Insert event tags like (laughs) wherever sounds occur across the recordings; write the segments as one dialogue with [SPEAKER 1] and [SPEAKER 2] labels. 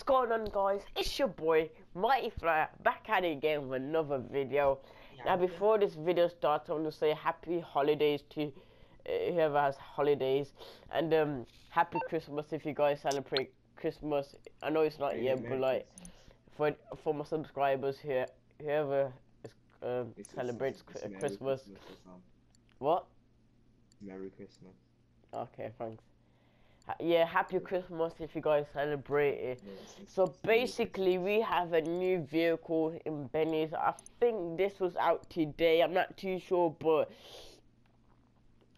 [SPEAKER 1] What's going on guys? It's your boy Mighty Flyer back at it again with another video. Now before this video starts I want to say happy holidays to uh, whoever has holidays and um happy Christmas if you guys celebrate Christmas. I know it's not yet but like for for my subscribers here whoever is, um,
[SPEAKER 2] It's-
[SPEAKER 1] celebrates
[SPEAKER 2] it's- it's
[SPEAKER 1] Chri-
[SPEAKER 2] Merry
[SPEAKER 1] Christmas. What?
[SPEAKER 2] Merry Christmas.
[SPEAKER 1] Okay, thanks. Yeah, happy Christmas if you guys celebrate it.
[SPEAKER 2] It's- it's-
[SPEAKER 1] So basically, we have a new vehicle in Benny's. I think this was out today. I'm not too sure, but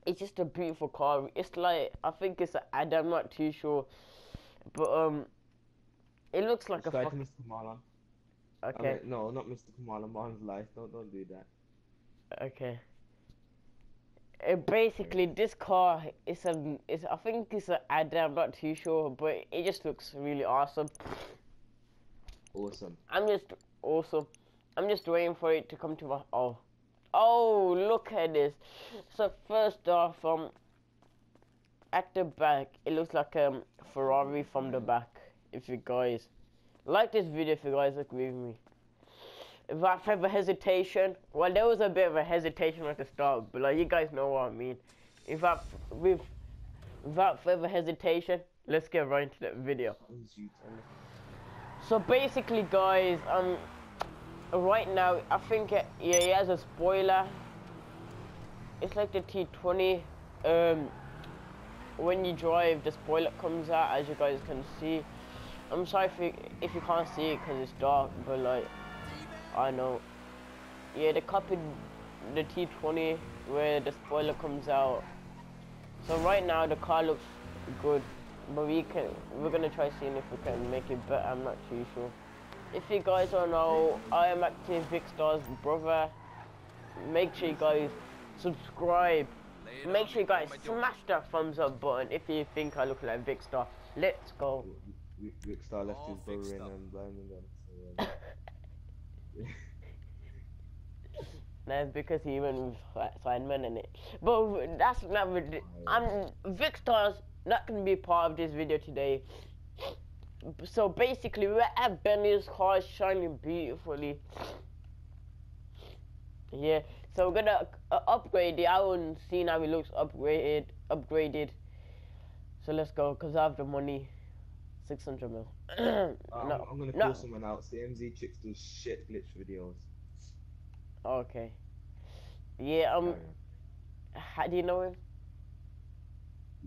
[SPEAKER 1] it's just a beautiful car. It's like I think it's an ad. I'm not too sure, but um, it looks like a
[SPEAKER 2] Subscribe
[SPEAKER 1] fuck.
[SPEAKER 2] to Mr. Kamala. I
[SPEAKER 1] Okay,
[SPEAKER 2] mean, no, not Mr. Kamala. Man's life. Don't don't do that.
[SPEAKER 1] okay. Uh, basically, this car is a is I think it's an ad. I'm not too sure, but it just looks really awesome.
[SPEAKER 2] Awesome.
[SPEAKER 1] I'm just awesome. I'm just waiting for it to come to my. Oh, oh, look at this. So first off, um, at the back, it looks like um Ferrari from the back. If you guys like this video, if you guys agree with me. Without further hesitation, well, there was a bit of a hesitation at the start, but like you guys know what I mean. Without with without further hesitation, let's get right into the video. So basically, guys, um, right now I think uh, yeah, he has a spoiler. It's like the T20. Um, when you drive, the spoiler comes out, as you guys can see. I'm sorry if you if you can't see it because it's dark, but like I know. Yeah, they copied the T20 where the spoiler comes out. So right now the car looks good, but we can we're gonna try seeing if we can make it better. I'm not too sure. If you guys don't know, I am Active Vikstar's brother. Make sure you guys subscribe. Make sure you guys smash that thumbs up button if you think I look like Vicstar. Let's go.
[SPEAKER 2] Rick, Rick Star left his brother
[SPEAKER 3] fixed
[SPEAKER 2] in
[SPEAKER 3] up.
[SPEAKER 2] um, Birmingham.
[SPEAKER 1] That's because he went with Sidemen in it. But that's not. I'm Vikstar's not gonna be part of this video today. So basically, we're at Benny's car shining beautifully. Yeah, so we're gonna uh, upgrade it. I haven't how it looks upgraded. Upgraded. So let's go, cause I have the money. Six hundred mil. (clears throat)
[SPEAKER 2] I'm,
[SPEAKER 1] no,
[SPEAKER 2] I'm gonna
[SPEAKER 1] no.
[SPEAKER 2] call someone out. CMZ Trickzz do shit glitch videos.
[SPEAKER 1] Okay. Yeah. Um. How do you know him?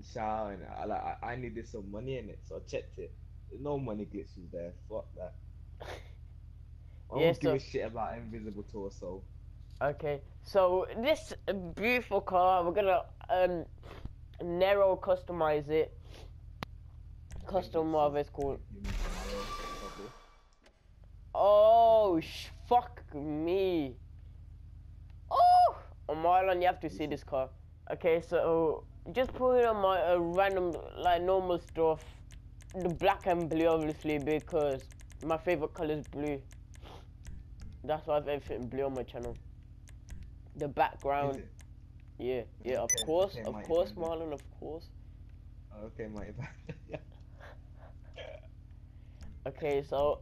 [SPEAKER 2] Shout and I like I, I needed some money in it, so I checked it. There's no money glitches there. Fuck that. (laughs) I don't
[SPEAKER 1] Yeah,
[SPEAKER 2] give a shit about invisible torso.
[SPEAKER 1] Okay, so this beautiful car, we're gonna um narrow customize it. Custom whatever it's called. Oh, sh- fuck me. Oh, on Marlon, you have to see this car. Okay, so just put it on my uh, random, like normal stuff. The black and blue, obviously, because my favorite color is blue. That's why I have everything blue on my channel. The background, yeah, yeah, of
[SPEAKER 2] Okay,
[SPEAKER 1] course,
[SPEAKER 2] okay,
[SPEAKER 1] of course, Marlon, of course.
[SPEAKER 2] Okay, my bad. (laughs)
[SPEAKER 1] Okay, so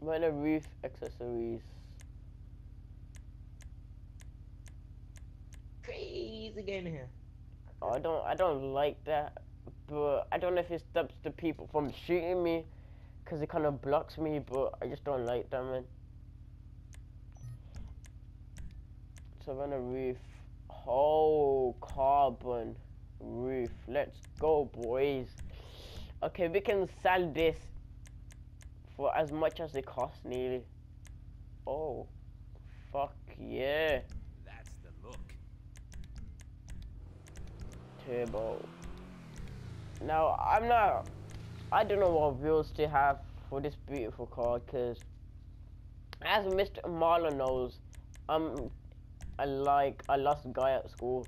[SPEAKER 1] when a roof accessories.
[SPEAKER 2] Crazy game here.
[SPEAKER 1] Oh, I don't, I don't like that, but I don't know if it stops the people from shooting me, cause it kind of blocks me. But I just don't like that, man. A roof, oh, carbon roof. Let's go, boys. Okay, we can sell this for as much as it costs, nearly. Oh, fuck yeah.
[SPEAKER 3] That's the look.
[SPEAKER 1] turbo. Now I'm not. I don't know what wheels to have for this beautiful car because, as Mr. Marlon knows, I'm. I like I lost guy at school.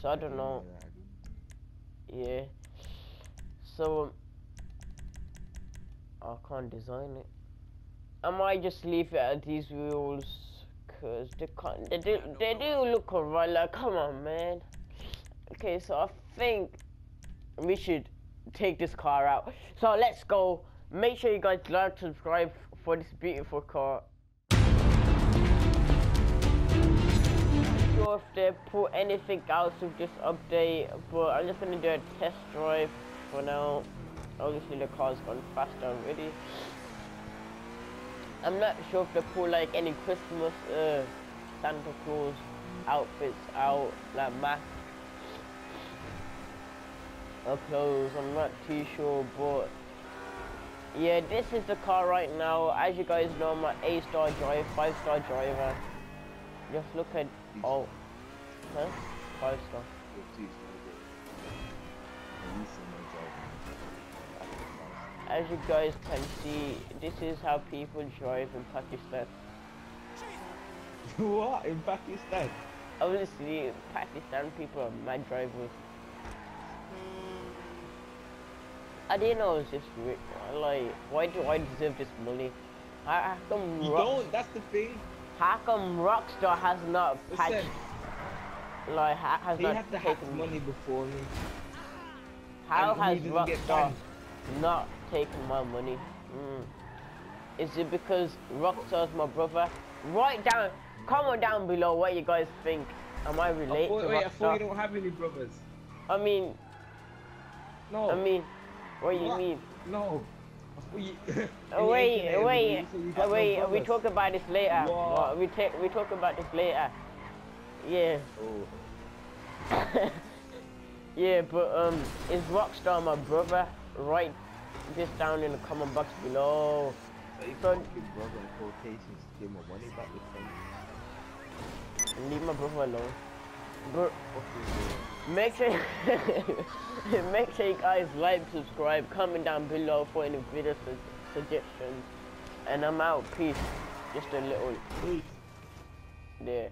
[SPEAKER 1] So I don't know. Yeah. So um, I can't design it. I might just leave it at these wheels because they can't. They do. They do look alright. Like, come on, man. Okay, so I think we should take this car out. So let's go. Make sure you guys like, subscribe for this beautiful car. Not Sure if they put anything else with this update, but I'm just gonna do a test drive for now. Obviously the car's gone faster already. I'm not sure if they pull like any Christmas uh, Santa Claus outfits out, like masks or clothes, I'm not too sure, but yeah, this is the car right now. As you guys know, I'm an A-star driver, 5-star driver. Just look at, oh, huh? 5-star. As you guys can see, this is how people drive in Pakistan. (laughs)
[SPEAKER 2] what in Pakistan?
[SPEAKER 1] Obviously, Pakistan people are mad drivers. I didn't know it was this rich. Like, why do I deserve this money? How, how come
[SPEAKER 2] You don't. That's the thing.
[SPEAKER 1] How come Rockstar has not patched,
[SPEAKER 2] Listen,
[SPEAKER 1] like, ha- has
[SPEAKER 2] he
[SPEAKER 1] not
[SPEAKER 2] had to
[SPEAKER 1] taken
[SPEAKER 2] money before me.
[SPEAKER 1] How
[SPEAKER 2] and
[SPEAKER 1] has Rockstar not taken my money? Mm. Is it because Rockstar's my brother? Write down, comment down below what you guys think. Am I
[SPEAKER 2] I
[SPEAKER 1] related
[SPEAKER 2] thought,
[SPEAKER 1] to
[SPEAKER 2] wait, I thought you don't have any brothers.
[SPEAKER 1] I mean,
[SPEAKER 2] No.
[SPEAKER 1] I mean, what do you mean?
[SPEAKER 2] No. You- (laughs)
[SPEAKER 1] Oh, wait,
[SPEAKER 2] internet,
[SPEAKER 1] wait,
[SPEAKER 2] you you
[SPEAKER 1] uh,
[SPEAKER 2] no
[SPEAKER 1] wait. we talk about this later.
[SPEAKER 2] What?
[SPEAKER 1] We take we talk about this later. Yeah,
[SPEAKER 2] Oh. (laughs)
[SPEAKER 1] yeah, but um, is Rockstar my brother? Write this down in the comment box below.
[SPEAKER 2] So you
[SPEAKER 1] So-
[SPEAKER 2] fucking brother in quotations to give my money back time.
[SPEAKER 1] Leave my brother alone. But make sure (laughs) make sure you guys like, subscribe, comment down below for any video su suggestions. And I'm out. Peace. Just a little
[SPEAKER 2] Peace.
[SPEAKER 1] there.